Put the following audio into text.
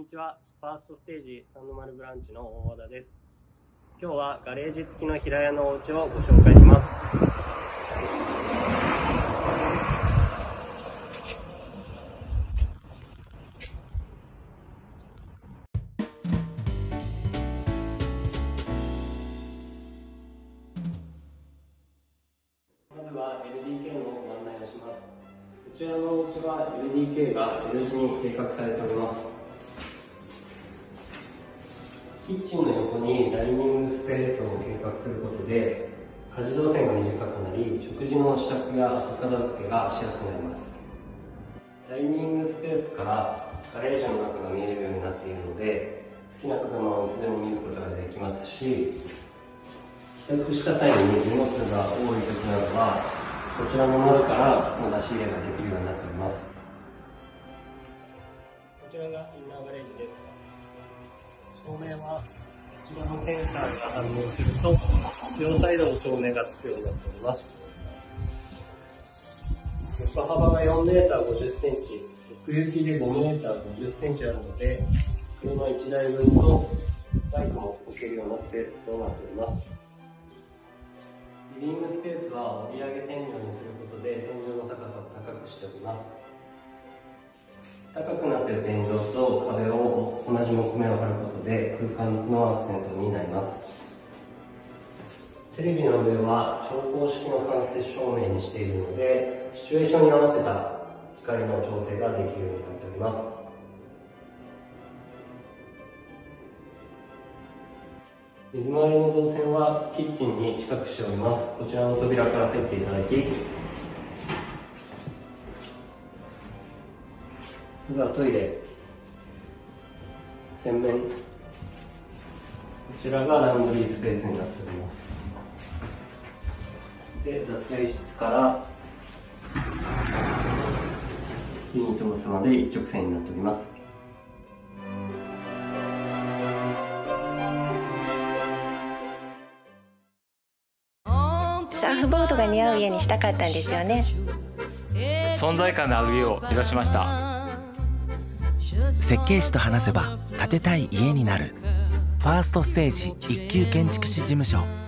にちは。ファーストステージサンドマルブランチの大和田です。今日はガレージ付きの平屋のお家をご紹介します。まずは LDK のご案内をします。こちらのお家は LDK が L 字に計画されております。キッチンの横にダイニングスペースを計画することで、家事動線が短くなり、食事の支度や後片付けがしやすくなります。ダイニングスペースからガレージの中が見えるようになっているので、好きな車をいつでも見ることができますし、帰宅した際に荷物が多い時などは、こちらの窓からも出し入れができるようになっております。こちらがインナーガレージです。照明は、こちらのセンサーが反応すると、両サイドの照明がつくようになっております。横幅が4メーター50センチ、奥行きで5メーター50センチあるので、車1台分とバイクも置けるようなスペースとなっております。リビングスペースは折り上げ天井にすることで天井の高さを高くしております。高くなっている天井と壁を同じ木目を貼ることで空間のアクセントになります。テレビの上は調光式の間接照明にしているので、シチュエーションに合わせた光の調整ができるようになっております。水回りの動線はキッチンに近くしております。こちらの扉から入っていただき、まずはトイレ、洗面、こちらがランドリースペースになっております。で、雑衣室からユニットのまで一直線になっております。サーフボードが似合う家にしたかったんですよね存在感のある家を目指しました設計士と話せば建てたい家になる。ファーストステージ一級建築士事務所。